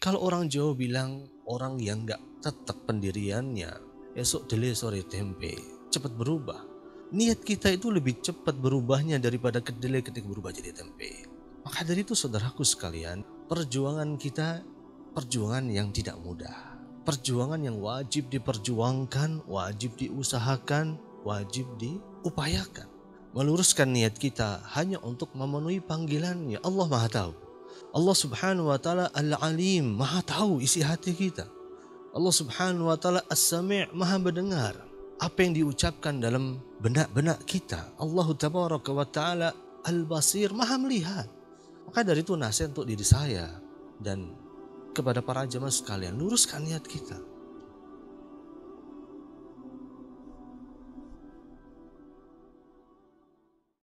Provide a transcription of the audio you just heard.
Kalau orang Jawa bilang orang yang nggak tetap pendiriannya, esok dele sore tempe, cepat berubah. Niat kita itu lebih cepat berubahnya daripada kedelai ketika berubah jadi tempe. Maka dari itu saudaraku sekalian, perjuangan kita perjuangan yang tidak mudah. Perjuangan yang wajib diperjuangkan, wajib diusahakan, wajib diupayakan. Meluruskan niat kita hanya untuk memenuhi panggilannya. Allah Maha Tahu. Allah Subhanahu wa taala Al-Alim, Maha tahu isi hati kita. Allah Subhanahu wa taala As-Sami', Maha mendengar apa yang diucapkan dalam benak-benak kita. Allah Tabaraka wa taala Al-Basir, Maha melihat. Maka dari itu nasihat untuk diri saya dan kepada para jemaah sekalian, luruskan niat kita.